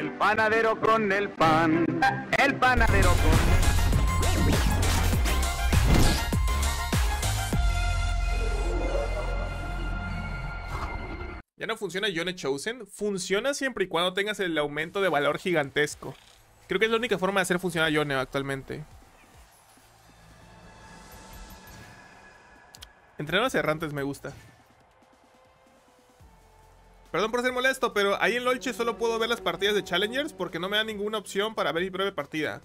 El panadero con el pan. El panadero con... Ya no funciona Yone Chosen. Funciona siempre y cuando tengas el aumento de valor gigantesco. Creo que es la única forma de hacer funcionar Yone actualmente. Entrenados errantes me gusta. Perdón por ser molesto, pero ahí en Lolche solo puedo ver las partidas de Challengers porque no me da ninguna opción para ver mi breve partida.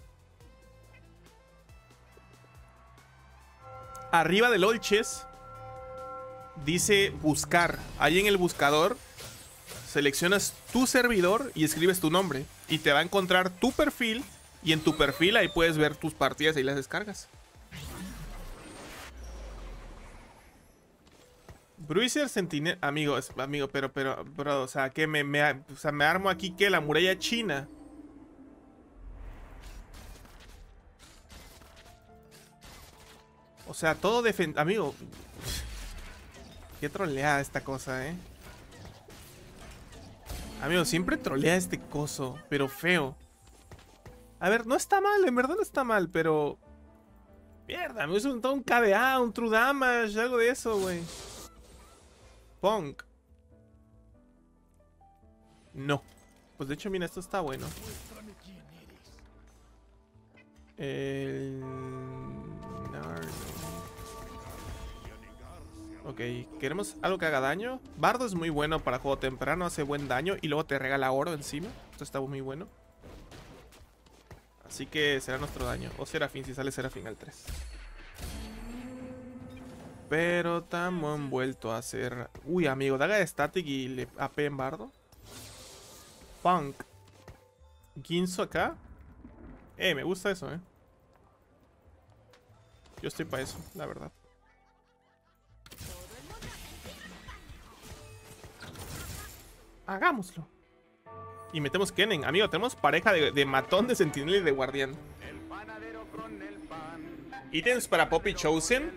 Arriba de Lolches dice buscar. Ahí en el buscador seleccionas tu servidor y escribes tu nombre. Y te va a encontrar tu perfil. Y en tu perfil ahí puedes ver tus partidas y las descargas. Bruiser Sentinel. Amigo, amigo, pero, pero, bro, o sea, que me, me, o sea, me armo aquí que la muralla china. O sea, todo defend... Amigo, Qué trolea esta cosa, ¿eh? Amigo, siempre trolea este coso, pero feo. A ver, no está mal, en verdad no está mal, pero... Mierda, me hizo un, un KDA, un True Damage, algo de eso, güey. Punk. No. Pues de hecho, mira, esto está bueno. El... Ok, queremos algo que haga daño. Bardo es muy bueno para juego temprano, hace buen daño y luego te regala oro encima. Esto está muy bueno. Así que será nuestro daño. O Serafín, si sale Serafín al 3. Pero estamos vuelto a hacer... Uy, amigo, daga de static y le AP en bardo. Punk. Ginzo acá. Eh, me gusta eso, eh. Yo estoy para eso, la verdad. Hagámoslo. Y metemos Kennen. Amigo, tenemos pareja de, matón, de sentinela y de guardián. Ítems para Poppy Chosen.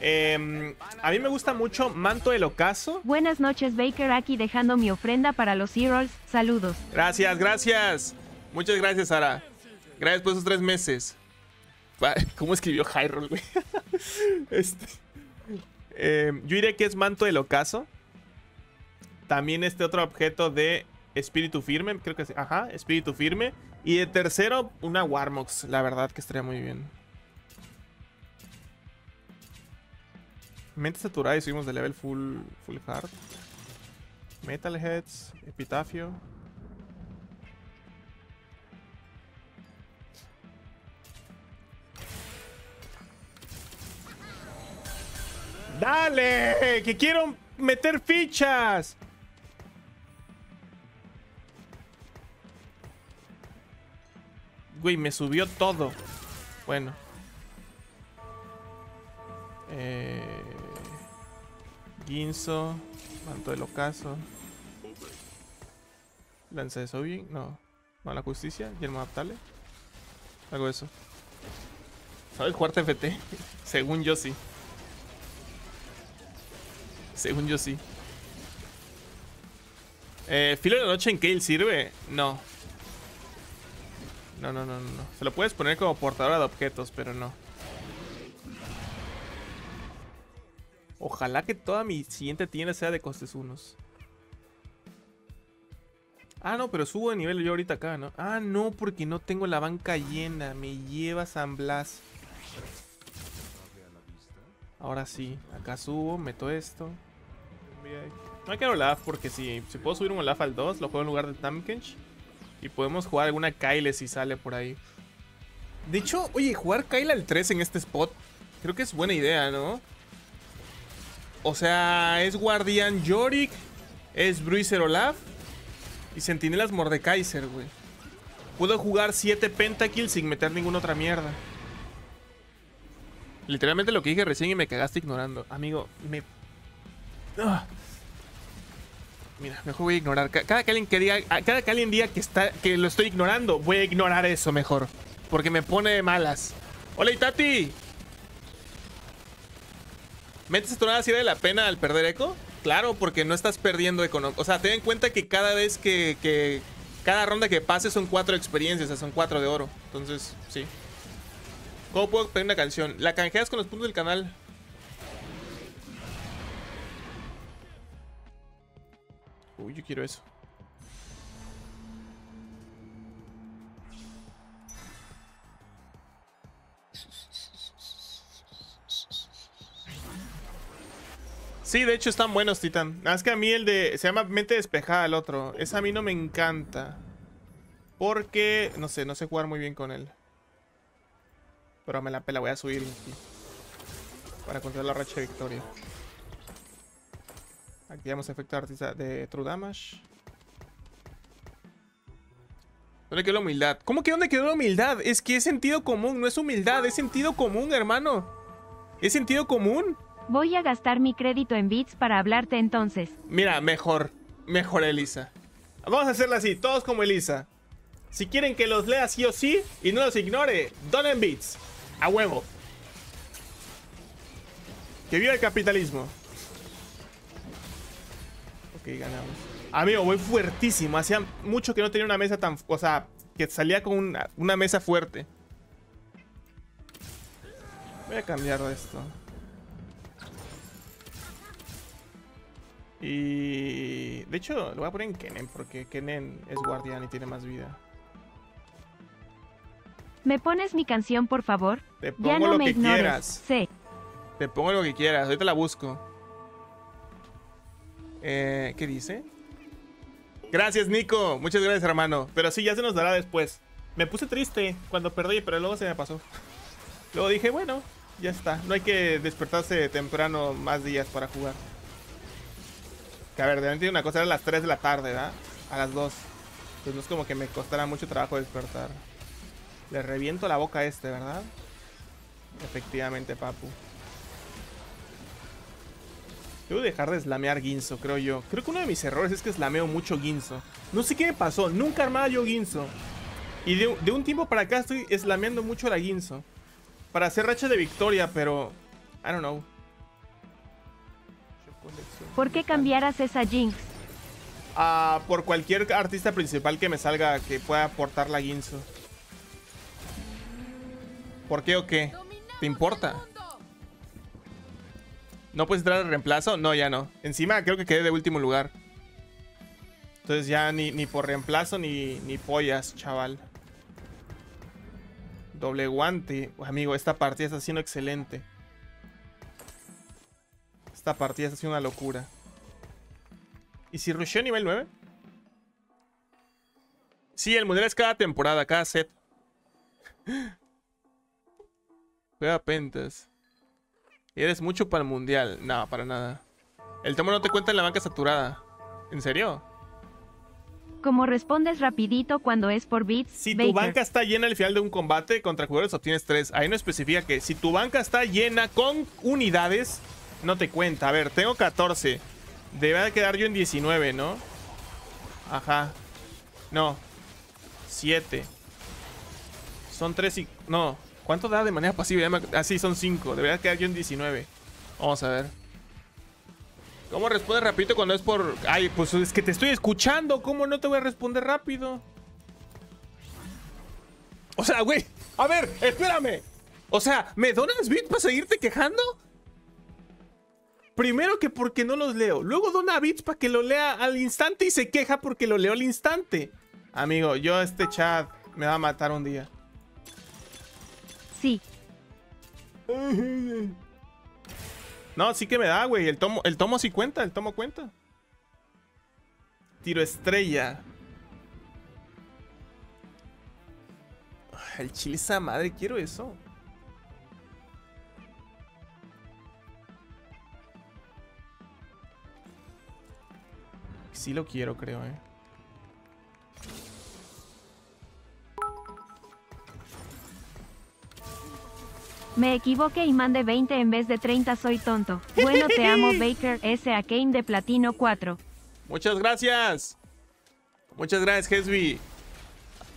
Em, a mí me gusta mucho Manto del Ocaso. Buenas noches, Baker. Aquí dejando mi ofrenda para los Heroes. Saludos. Gracias, gracias. Muchas gracias, Sara. Gracias por esos tres meses. ¿Cómo escribió Hyrule, güey? este. Em, yo diré que es Manto del Ocaso. También este otro objeto de espíritu firme, creo que sí. Ajá, espíritu firme. Y de tercero, una Warmox, la verdad que estaría muy bien. Mente saturada y subimos de level full, full hard. Metalheads, epitafio. ¡Dale! ¡Que quiero meter fichas! Güey, me subió todo. Bueno. Eh, Ginzo. Manto del ocaso. Lanza de Sobin. No. No, la justicia. Yermo adaptable. Algo de eso. ¿Sabes jugar TFT? Según yo sí. Según yo sí. Eh, ¿Filo de la noche en Kale sirve? No. No, no, no, no. Se lo puedes poner como portadora de objetos, pero no. Ojalá que toda mi siguiente tienda sea de costes unos. Ah, no, pero subo de nivel yo ahorita acá, ¿no? Ah, no, porque no tengo la banca llena. Me lleva San Blas. Ahora sí. Acá subo, meto esto. No que Olaf porque si, si puedo subir un Olaf al 2, lo juego en lugar de Tamkench. Y podemos jugar alguna Kyle si sale por ahí. De hecho, oye, jugar Kyle al 3 en este spot, creo que es buena idea, ¿no? O sea, es Guardian Yorick, es Bruiser Olaf y Sentinelas Mordekaiser, güey. Puedo jugar 7 pentakills sin meter ninguna otra mierda. Literalmente lo que dije recién y me cagaste ignorando. Amigo, me... Ah. Mira, mejor voy a ignorar. Cada que alguien diga, cada que alguien que está, que lo estoy ignorando, voy a ignorar eso mejor. Porque me pone de malas. Hola Itati. ¿Metes tonada si vale la pena al perder eco? Claro, porque no estás perdiendo económico. O sea, ten en cuenta que cada vez que, cada ronda que pase son cuatro experiencias, o sea, son cuatro de oro. Entonces, sí. ¿Cómo puedo pedir una canción? La canjeas con los puntos del canal. Uy, yo quiero eso. Sí, de hecho están buenos, Titan. Nada más que a mí el de... Se llama Mente Despejada el otro. Ese a mí no me encanta. Porque... No sé, no sé jugar muy bien con él. Pero me la pela, voy a subir. Para controlar la racha de victoria. Activamos efecto artista de True Damage. ¿Dónde quedó la humildad? ¿Cómo que dónde quedó la humildad? Es que es sentido común, no es humildad, es sentido común, hermano. Es sentido común. Voy a gastar mi crédito en bits para hablarte entonces. Mira, mejor, mejor Elisa. Vamos a hacerla así, todos como Elisa. Si quieren que los lea sí o sí y no los ignore, donen bits. A huevo. Que viva el capitalismo. Ok, ganamos. Amigo, voy fuertísimo. Hacía mucho que no tenía una mesa tan... O sea, que salía con una, una mesa fuerte. Voy a cambiar esto. Y... De hecho, lo voy a poner en Kenen porque Kenen es guardián y tiene más vida. ¿Me pones mi canción, por favor? Te pongo Ya no lo me que ignores. quieras. Sé. Te pongo lo que quieras. Ahorita la busco. Eh, ¿Qué dice? Gracias, Nico. Muchas gracias, hermano. Pero sí, ya se nos dará después. Me puse triste cuando perdí, pero luego se me pasó. Luego dije, bueno, ya está. No hay que despertarse temprano más días para jugar. Que a ver, de repente una cosa era a las 3 de la tarde, ¿verdad? A las 2. Pues no es como que me costara mucho trabajo despertar. Le reviento la boca a este, ¿verdad? Efectivamente, papu. Debo dejar de slamear Ginzo, creo yo. Creo que uno de mis errores es que slameo mucho Ginzo. No sé qué me pasó, nunca armaba yo Ginzo. Y de, de un tiempo para acá estoy slameando mucho la Ginzo. Para hacer racha de victoria, pero... I don't know. ¿Por qué cambiaras esa Jinx? Ah, por cualquier artista principal que me salga que pueda aportar la Ginzo. ¿Por qué o qué? ¿Te importa? ¿No puedes entrar al reemplazo? No, ya no. Encima creo que quedé de último lugar. Entonces ya ni, ni por reemplazo ni, ni pollas, chaval. Doble guante. Amigo, esta partida está siendo excelente. Esta partida está siendo una locura. ¿Y si rusheo nivel 9? Sí, el mundial es cada temporada, cada set. Juega pentas. Eres mucho para el mundial. No, para nada. El tomo no te cuenta en la banca saturada. ¿En serio? Como respondes rapidito cuando es por bits, Si tu banca está llena al final de un combate contra jugadores obtienes 3. Ahí no especifica que si tu banca está llena con unidades, no te cuenta. A ver, tengo 14. Debe de quedar yo en 19, ¿no? Ajá. No. 7. Son 3 y... No. ¿Cuánto da de manera pasiva? Me ac- Ah, son 5. Debería quedar yo en 19. Vamos a ver. ¿Cómo responde rapidito cuando es por...? Ay, pues es que te estoy escuchando. ¿Cómo no te voy a responder rápido? O sea, güey. A ver, espérame. O sea, ¿me donas bits para seguirte quejando? Primero que porque no los leo. Luego dona bits para que lo lea al instante y se queja porque lo leo al instante. Amigo, yo este chat me va a matar un día. Sí. No, sí que me da, güey. El tomo, el tomo sí cuenta, el tomo cuenta. Tiro estrella. El chile esa madre, quiero eso. Sí lo quiero, creo, eh. Me equivoqué y mandé 20 en vez de 30, soy tonto. Bueno, te amo, Baker. S. A. Kane de Platino 4. Muchas gracias. Muchas gracias, Hesby.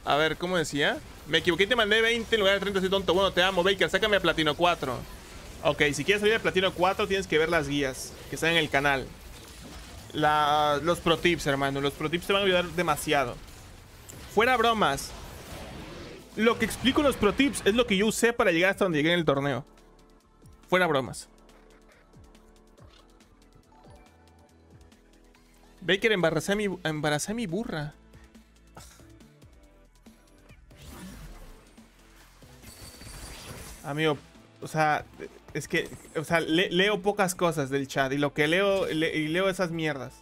A ver, ¿cómo decía? Me equivoqué y te mandé 20 en lugar de 30, soy tonto. Bueno, te amo, Baker. Sácame a Platino 4. Ok, si quieres salir de Platino 4, tienes que ver las guías que están en el canal. La- los pro tips, hermano. Los pro tips te van a ayudar demasiado. fuera bromas. Lo que explico los pro tips es lo que yo usé para llegar hasta donde llegué en el torneo. Fuera bromas. Baker, embaracé a mi burra. Amigo, o sea, es que, o sea, le- leo pocas cosas del chat y lo que leo, le- y leo esas mierdas.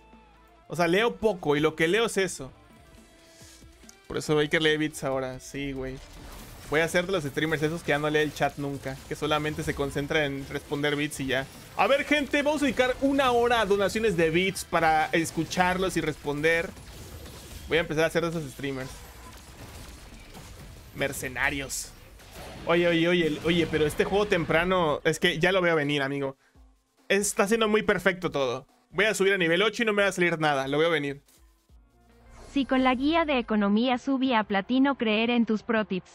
O sea, leo poco y lo que leo es eso. Por eso Baker lee bits ahora, sí, güey. Voy a hacer de los streamers esos que ya no lee el chat nunca, que solamente se concentra en responder bits y ya. A ver, gente, vamos a dedicar una hora a donaciones de bits para escucharlos y responder. Voy a empezar a hacer de esos streamers. Mercenarios. Oye, oye, oye, oye, pero este juego temprano es que ya lo veo venir, amigo. Está siendo muy perfecto todo. Voy a subir a nivel 8 y no me va a salir nada, lo veo venir. Si con la guía de economía subí a platino creer en tus pro tips.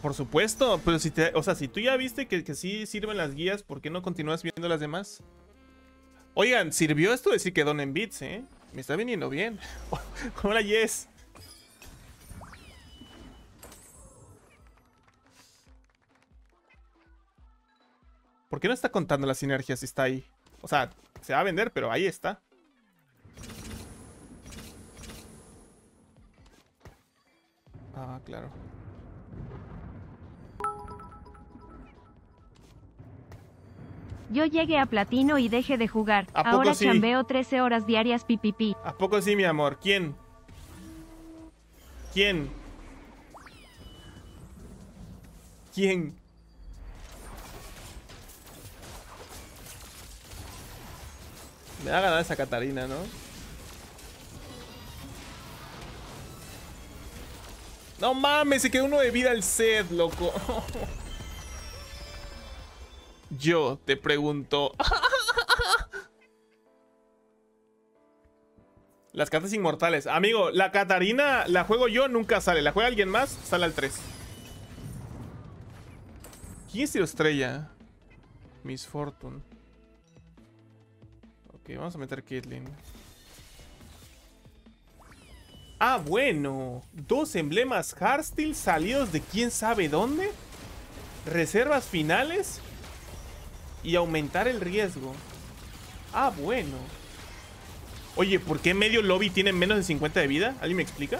Por supuesto, pero si te, o sea, si tú ya viste que, que sí sirven las guías, ¿por qué no continúas viendo las demás? Oigan, sirvió esto decir que donen bits, ¿eh? Me está viniendo bien. Hola, Yes. ¿Por qué no está contando las sinergias si está ahí? O sea, se va a vender, pero ahí está. Ah, claro. Yo llegué a platino y dejé de jugar. ¿A poco Ahora sí? chambeo 13 horas diarias pipipi. ¿A poco sí, mi amor? ¿Quién? ¿Quién? ¿Quién? Me va a ganar esa Catarina, ¿no? No mames, se quedó uno de vida al set, loco. Yo te pregunto. Las cartas inmortales. Amigo, la Catarina la juego yo, nunca sale. La juega alguien más, sale al 3. ¿Quién es Tiro Estrella? Miss Fortune. Ok, vamos a meter Caitlyn. Ah, bueno. Dos emblemas Hardsteel salidos de quién sabe dónde. Reservas finales. Y aumentar el riesgo. Ah, bueno. Oye, ¿por qué medio lobby tiene menos de 50 de vida? ¿Alguien me explica?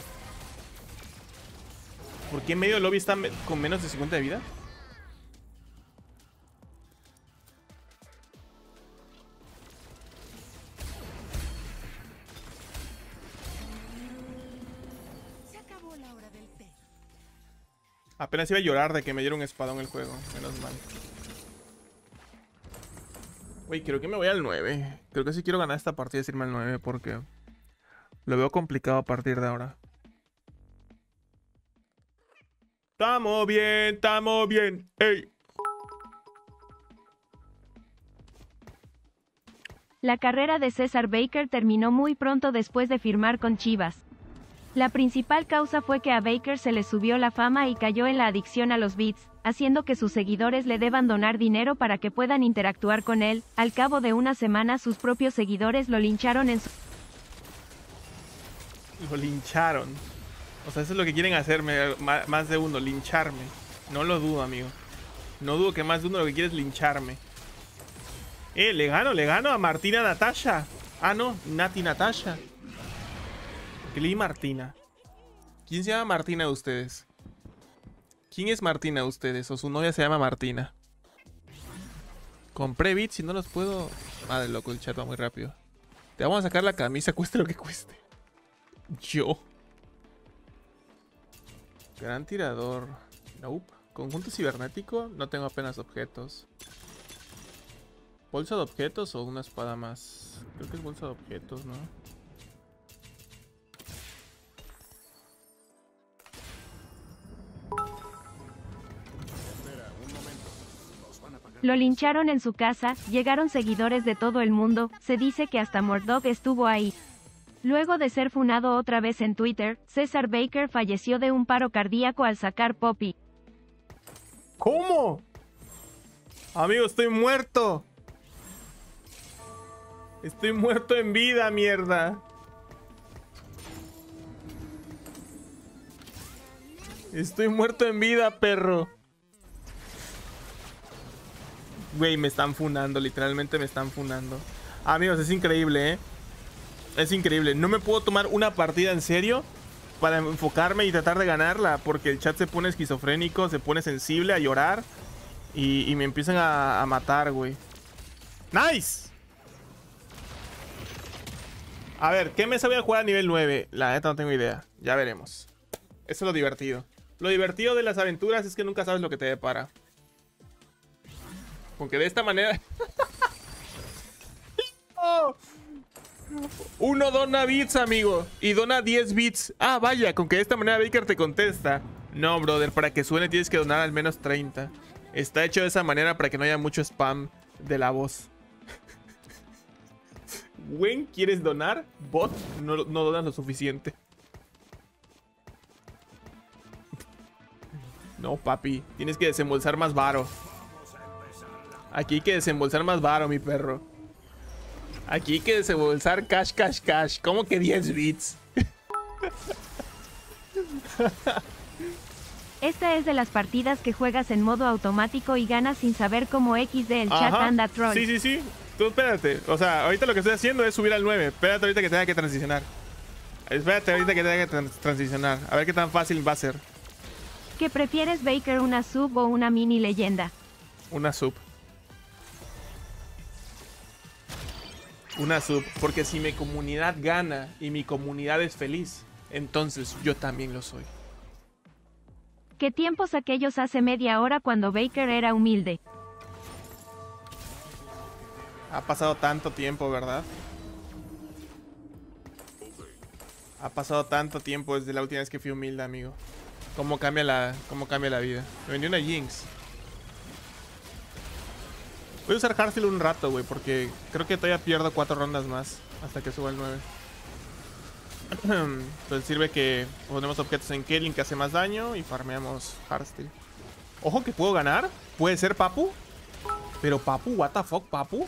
¿Por qué medio lobby está con menos de 50 de vida? Apenas iba a llorar de que me dieron un espadón el juego. Menos mal. Güey, creo que me voy al 9. Creo que sí quiero ganar esta partida y irme al 9 porque lo veo complicado a partir de ahora. Estamos bien, estamos bien. Ey. La carrera de César Baker terminó muy pronto después de firmar con Chivas. La principal causa fue que a Baker se le subió la fama y cayó en la adicción a los beats, haciendo que sus seguidores le deban donar dinero para que puedan interactuar con él. Al cabo de una semana sus propios seguidores lo lincharon en su Lo lincharon. O sea, eso es lo que quieren hacerme, más de uno, lincharme. No lo dudo, amigo. No dudo que más de uno lo que quiere es lincharme. Eh, le gano, le gano a Martina Natasha. Ah, no, Nati Natasha. Que Martina. ¿Quién se llama Martina de ustedes? ¿Quién es Martina de ustedes? O su novia se llama Martina. Compré bits y no los puedo. Madre loco, el chat va muy rápido. Te vamos a sacar la camisa, cueste lo que cueste. Yo. Gran tirador. Nope. Conjunto cibernético. No tengo apenas objetos. ¿Bolsa de objetos o una espada más? Creo que es bolsa de objetos, ¿no? Lo lincharon en su casa, llegaron seguidores de todo el mundo, se dice que hasta Murdoch estuvo ahí. Luego de ser funado otra vez en Twitter, César Baker falleció de un paro cardíaco al sacar Poppy. ¿Cómo? Amigo, estoy muerto. Estoy muerto en vida, mierda. Estoy muerto en vida, perro. Güey, me están funando, literalmente me están funando. Amigos, es increíble, ¿eh? Es increíble. No me puedo tomar una partida en serio para enfocarme y tratar de ganarla, porque el chat se pone esquizofrénico, se pone sensible a llorar y, me empiezan a, a matar, güey. ¡Nice! A ver, ¿qué mesa voy a jugar a nivel 9? La neta no tengo idea. Ya veremos. Eso es lo divertido. Lo divertido de las aventuras es que nunca sabes lo que te depara. Porque de esta manera... ¡Oh! Uno dona bits, amigo. Y dona 10 bits. Ah, vaya, con que de esta manera Baker te contesta. No, brother, para que suene tienes que donar al menos 30. Está hecho de esa manera para que no haya mucho spam de la voz. Gwen, ¿quieres donar? Bot, no, no donas lo suficiente. No, papi. Tienes que desembolsar más varo. Aquí hay que desembolsar más varo, mi perro. Aquí hay que desembolsar cash, cash, cash. ¿Cómo que 10 bits? Esta es de las partidas que juegas en modo automático y ganas sin saber cómo XD el chat anda troll. Sí, sí, sí. Tú espérate. O sea, ahorita lo que estoy haciendo es subir al 9. Espérate ahorita que tenga que transicionar. Espérate ahorita que tenga que tran- transicionar. A ver qué tan fácil va a ser. ¿Qué prefieres Baker una sub o una mini leyenda? Una sub. Una sub. Porque si mi comunidad gana y mi comunidad es feliz, entonces yo también lo soy. ¿Qué tiempos aquellos hace media hora cuando Baker era humilde? Ha pasado tanto tiempo, ¿verdad? Ha pasado tanto tiempo desde la última vez que fui humilde, amigo. ¿Cómo cambia la, cómo cambia la vida? Me vendí una Jinx. Voy a usar Hearthstone un rato, güey, porque creo que todavía pierdo cuatro rondas más hasta que suba el 9. pues sirve que ponemos objetos en Kelling que hace más daño y farmeamos Hearthstone. Ojo que puedo ganar. Puede ser Papu. Pero Papu, what the fuck, Papu.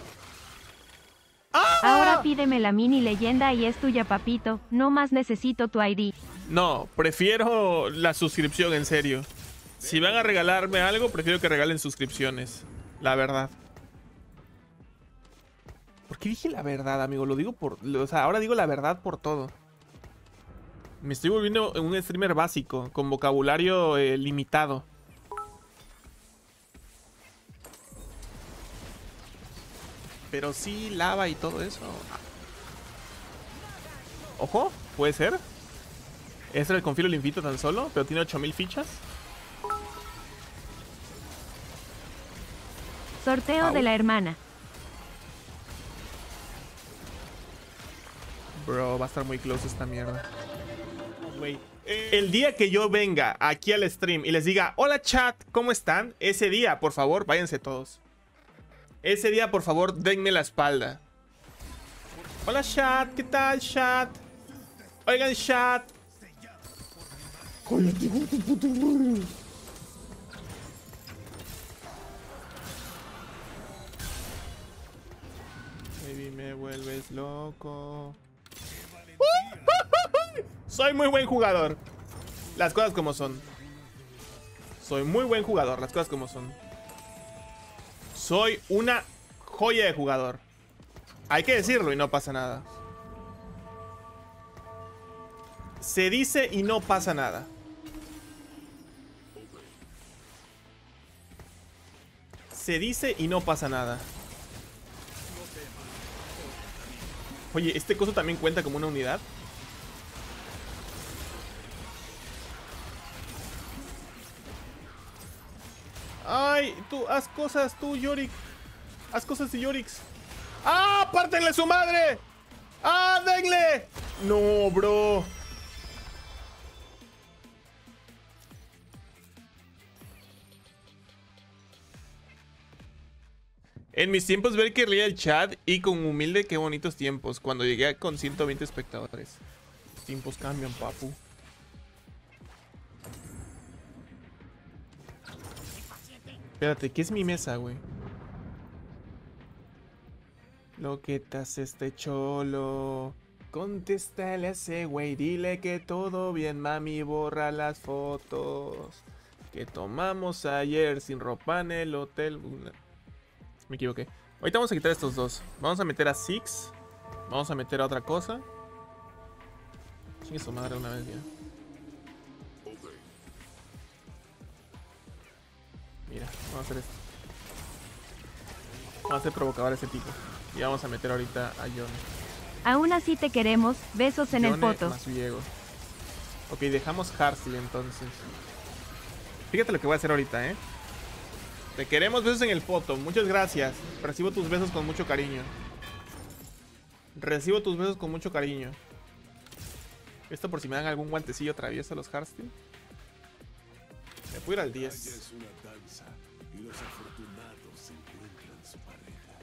Ahora pídeme la mini leyenda y es tuya papito, no más necesito tu ID. No, prefiero la suscripción, en serio. Si van a regalarme algo, prefiero que regalen suscripciones. La verdad. ¿Por qué dije la verdad, amigo? Lo digo por... O sea, ahora digo la verdad por todo. Me estoy volviendo un streamer básico, con vocabulario eh, limitado. Pero sí, lava y todo eso. Ojo, puede ser. Este el confío el invito tan solo, pero tiene 8000 fichas. Sorteo Au. de la hermana. Bro, va a estar muy close esta mierda. El día que yo venga aquí al stream y les diga, hola chat, ¿cómo están? Ese día, por favor, váyanse todos. Ese día, por favor, denme la espalda. Hola chat, ¿qué tal chat? Oigan chat. Baby, me vuelves loco. Soy muy buen jugador. Las cosas como son. Soy muy buen jugador, las cosas como son. Soy una joya de jugador. Hay que decirlo y no pasa nada. Se dice y no pasa nada. Se dice y no pasa nada. Oye, ¿este coso también cuenta como una unidad? Ay, tú, haz cosas, tú, Yorick. Haz cosas de Yorix. ¡Ah! ¡Pártenle su madre! ¡Ah! ¡Denle! No, bro. En mis tiempos ver que leía el chat y con humilde qué bonitos tiempos. Cuando llegué con 120 espectadores. Los tiempos cambian, papu. Espérate, ¿qué es mi mesa, güey? Lo que te hace este cholo. Contéstale a ese güey, dile que todo bien, mami, borra las fotos que tomamos ayer sin ropa en el hotel. Me equivoqué. Ahorita vamos a quitar estos dos. Vamos a meter a Six. Vamos a meter a otra cosa. Chingue su madre una vez ya. Mira, vamos a hacer esto. Vamos a hacer provocador a ese tipo. Y vamos a meter ahorita a Yone. Aún así te queremos, besos en el más Viego. Ok, dejamos Harsley entonces. Fíjate lo que voy a hacer ahorita, ¿eh? Te queremos besos en el poto. Muchas gracias. Recibo tus besos con mucho cariño. Recibo tus besos con mucho cariño. Esto por si me dan algún guantecillo travieso a los Hearthstone. Me puedo ir al 10. es una danza y los afortunados encuentran su pareja.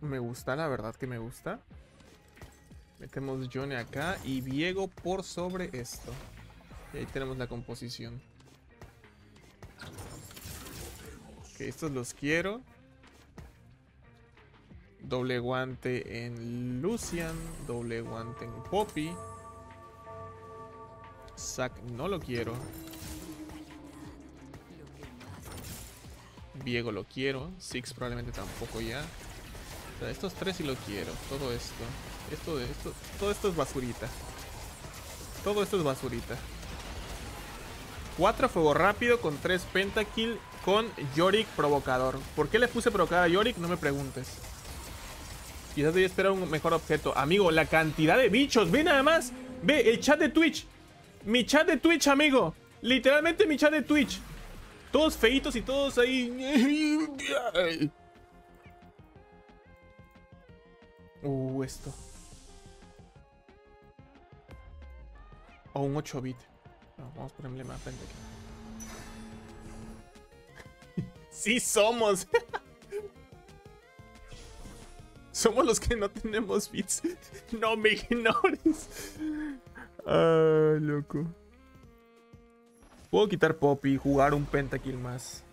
Me gusta, la verdad que me gusta. Metemos Johnny acá y Viego por sobre esto. Y ahí tenemos la composición. Ok, estos los quiero. Doble guante en Lucian. Doble guante en Poppy. Zack no lo quiero. Viego lo quiero. Six probablemente tampoco ya. O sea, estos tres sí lo quiero. Todo esto. Esto esto. Todo esto es basurita. Todo esto es basurita. 4 fuego rápido con 3 pentakill con Yorick provocador. ¿Por qué le puse provocador a Yorick? No me preguntes. Quizás debía esperar un mejor objeto. Amigo, la cantidad de bichos. Ve nada más. Ve el chat de Twitch. Mi chat de Twitch, amigo. Literalmente mi chat de Twitch. Todos feitos y todos ahí. Uh, esto. O un 8 bit. Vamos por emblema frente aquí. sí somos. somos los que no tenemos bits. no me ignores. Ah, loco. Puedo quitar Poppy y jugar un pentakill más.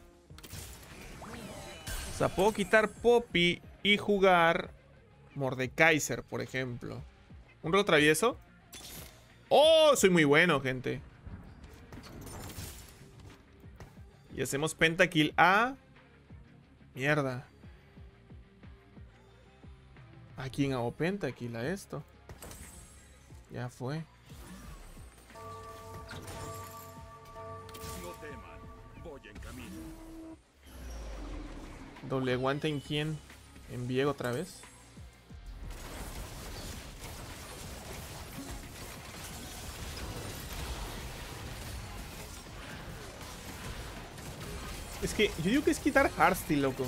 O sea, puedo quitar Poppy y jugar Mordekaiser, por ejemplo. ¿Un rol travieso? ¡Oh! Soy muy bueno, gente. Y hacemos pentakill a... Mierda. ¿A quién hago pentakill? A esto. Ya fue. No teman, en camino. Doble guante en quién? En otra vez. Es que yo digo que es quitar Heartsteel, loco.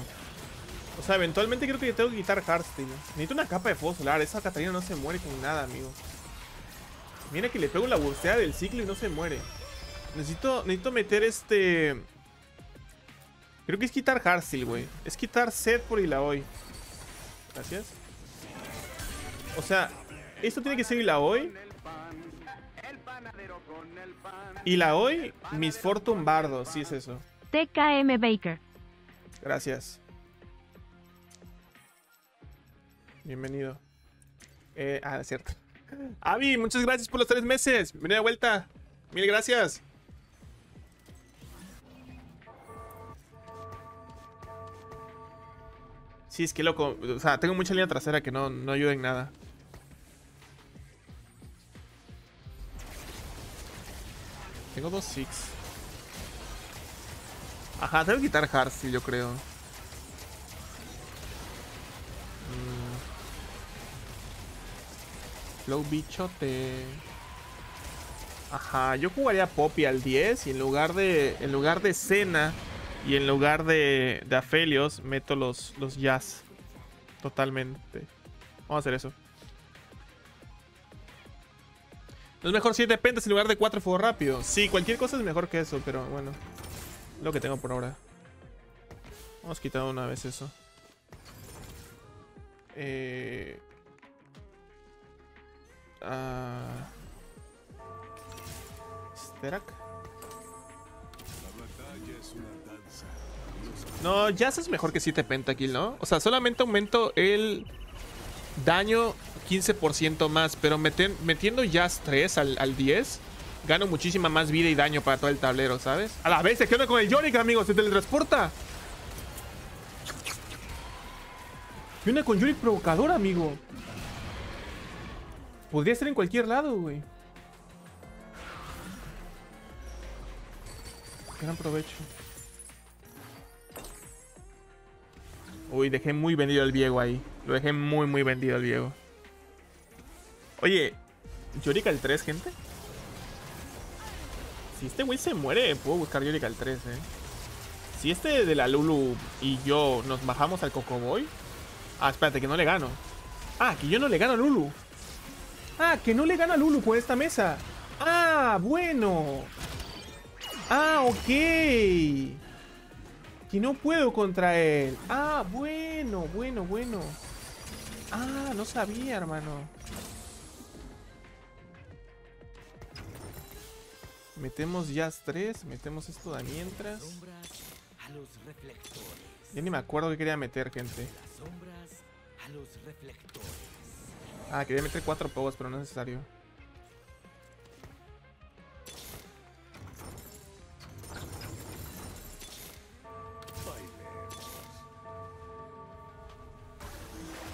O sea, eventualmente creo que tengo que quitar Heartsteel. Necesito una capa de fuego solar. Esa Catarina no se muere con nada, amigo. Mira que le pego la bursteada del ciclo y no se muere. Necesito, necesito meter este... Creo que es quitar Heartsteel, güey. Es quitar Set por Ilaoi. Gracias. O sea, esto tiene que ser Ilaoi. Ilaoi, Miss Fortune Bardo. Sí es eso. TKM Baker. Gracias. Bienvenido. Eh, ah, cierto. Avi, muchas gracias por los tres meses. Bienvenido de vuelta. Mil gracias. Sí, es que loco. O sea, tengo mucha línea trasera que no, no ayuda en nada. Tengo dos Six. Ajá, que quitar Heartsteel, yo creo. Mm. Bichote. Ajá, yo jugaría Poppy al 10 y en lugar de. En lugar de Cena y en lugar de, de Aphelios, meto los, los Jazz. Totalmente. Vamos a hacer eso. ¿No es mejor 7 pentas en lugar de 4 fuego rápido? Sí, cualquier cosa es mejor que eso, pero bueno. Lo que tengo por ahora. Vamos a quitar una vez eso. Eh... Ah... Sterak. No, Jazz es mejor que 7 Pentakill, ¿no? O sea, solamente aumento el daño 15% más, pero meten- metiendo Jazz 3 al, al 10, gano muchísima más vida y daño para todo el tablero, ¿sabes? A la vez, ¿qué onda con el Yorick, amigo? Se teletransporta. ¿Qué onda con Yorick provocador, amigo? Podría ser en cualquier lado, güey. Gran provecho. Uy, dejé muy vendido al Diego ahí. Lo dejé muy, muy vendido al Diego. Oye, ¿Yorick al 3, gente? Si este güey se muere, puedo buscar Yorick al 3, eh. Si este de la Lulu y yo nos bajamos al Cocoboy. Ah, espérate, que no le gano. Ah, que yo no le gano a Lulu. Ah, que no le gano a Lulu con esta mesa. Ah, bueno. Ah, ok. Que no puedo contra él. Ah, bueno, bueno, bueno. Ah, no sabía, hermano. Metemos Jazz 3, metemos esto de mientras. Ya ni me acuerdo qué quería meter, gente. Ah, quería meter cuatro pavos, pero no es necesario.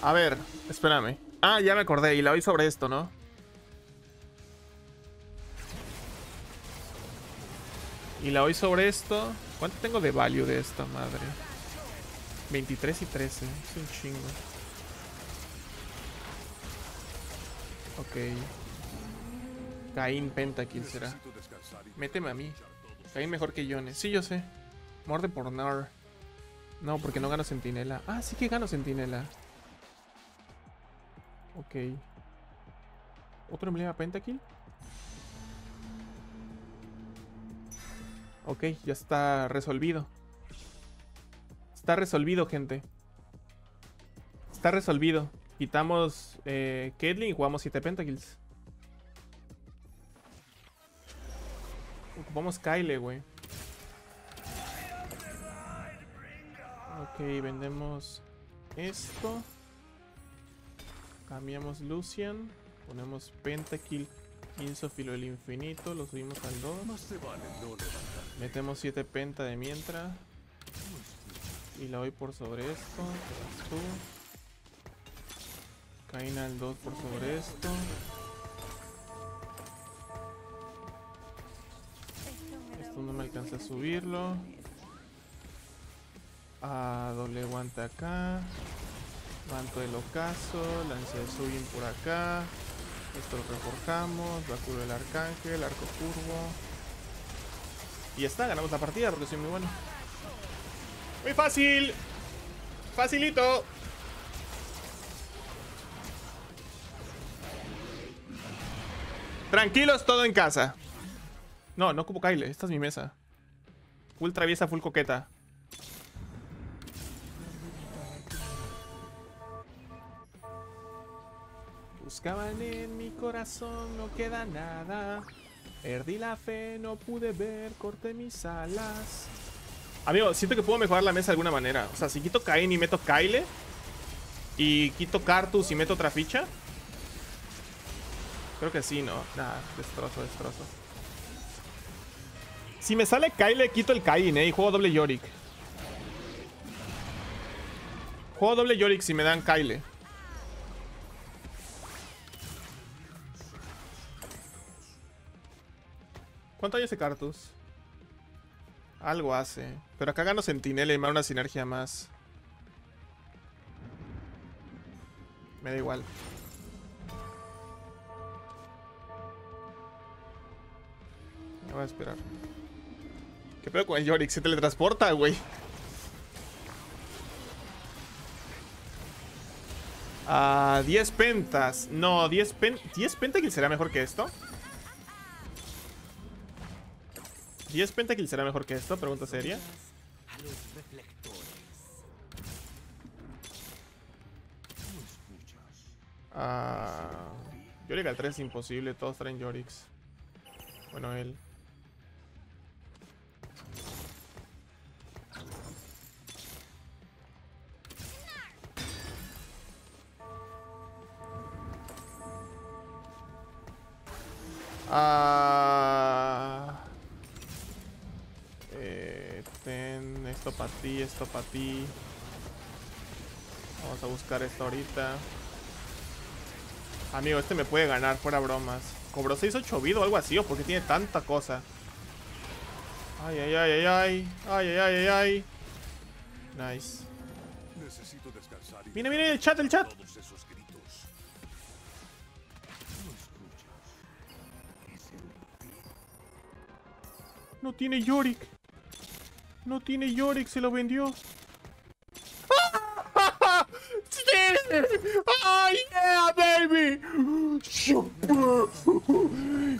A ver, espérame. Ah, ya me acordé y la oí sobre esto, ¿no? Y la oí sobre esto. ¿Cuánto tengo de value de esta madre? 23 y 13. Es un chingo. Ok. Caín Pentakill será. Méteme a mí. Caín mejor que Yone. Sí, yo sé. Morde por Nar. No, porque no gano Centinela. Ah, sí que gano Centinela. Ok. ¿Otro emblema Pentakill? Ok, ya está resolvido. Está resolvido, gente. Está resolvido. Quitamos eh, Caitlyn y jugamos 7 Pentakills. Ocupamos Kyle, güey. Ok, vendemos esto. Cambiamos Lucian. Ponemos Pentakill, Insofilo del Infinito. Lo subimos al 2. Más te vale no levantar. Metemos 7 penta de mientras. Y la doy por sobre esto. tú. Caína al 2 por sobre esto. Esto no me alcanza a subirlo. A doble guante acá. Manto del ocaso. Lancia de por acá. Esto lo reforjamos. Báculo del arcángel. Arco curvo. Y ya está, ganamos la partida porque soy muy bueno. Muy fácil. Facilito. Tranquilos, todo en casa. No, no ocupo Kyle, esta es mi mesa. Full traviesa, full coqueta. Buscaban en mi corazón, no queda nada. Perdí la fe, no pude ver, corté mis alas. Amigo, siento que puedo mejorar la mesa de alguna manera. O sea, si quito Cain y meto Kyle. Y quito Cartus y meto otra ficha. Creo que sí, ¿no? Nah, destrozo, destrozo. Si me sale Kyle, quito el Kain, ¿eh? Y juego doble Yorick. Juego doble Yorick si me dan Kyle. ¿Cuánto hay ese Cartus? Algo hace. Pero acá gano Sentinela y me da una sinergia más. Me da igual. Me voy a esperar. ¿Qué pedo con el Yorick? Se teletransporta, güey. Ah, 10 pentas. No, 10 pen 10 pentakill será mejor que esto. ¿10 Pentakill será mejor que esto? Pregunta seria. Ah, Yorick al 3 es imposible, todos traen Yorix. Bueno, él. Ah, para ti, esto para ti. Vamos a buscar esto ahorita. Amigo, este me puede ganar, fuera bromas. ¿Cobró 6-8 vida o algo así? ¿O porque tiene tanta cosa? Ay, ay, ay, ay, ay. Ay, ay, ay, ay, ay. Nice. Necesito descansar Mira, mira el chat, el chat. No tiene Yorick. No tiene Yorick, se lo vendió. ¡Oh, yeah, baby!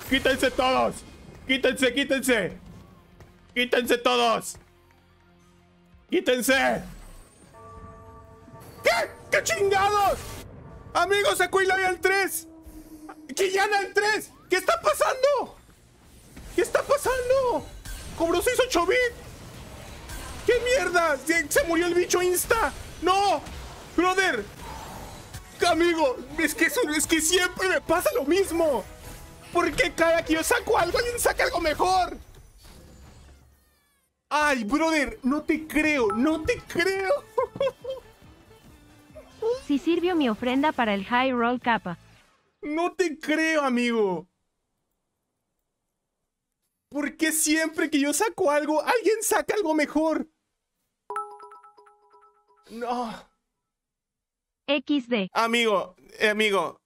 ¡Quítense todos! ¡Quítense, quítense! ¡Quítense todos! ¡Quítense! ¿Qué? ¿Qué chingados? Amigos, Aquila y al 3. Quillana al 3. ¿Qué está pasando? ¿Qué está pasando? Cobró 6-8 bit. ¿Qué mierda? Se, se murió el bicho insta. No. Brother. Amigo, es que, eso, es que siempre me pasa lo mismo. ¿Por qué cada que yo saco algo, alguien saca algo mejor? Ay, brother, no te creo, no te creo. Si sirvió mi ofrenda para el High Roll Kappa. No te creo, amigo. ¿Por qué siempre que yo saco algo, alguien saca algo mejor? No. XD. Amigo, eh, amigo.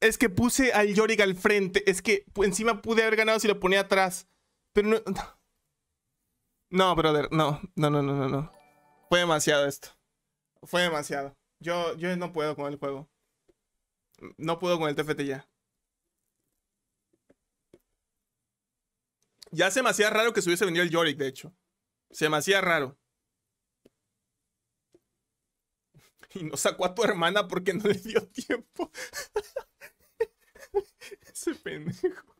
Es que puse al Yorick al frente. Es que encima pude haber ganado si lo ponía atrás. Pero no. No, brother. No, no, no, no, no. no. Fue demasiado esto. Fue demasiado. Yo, yo no puedo con el juego. No puedo con el TFT ya. Ya se me hacía raro que se hubiese vendido el Yorick, de hecho. Se me hacía raro. Y no sacó a tu hermana porque no le dio tiempo. Ese pendejo.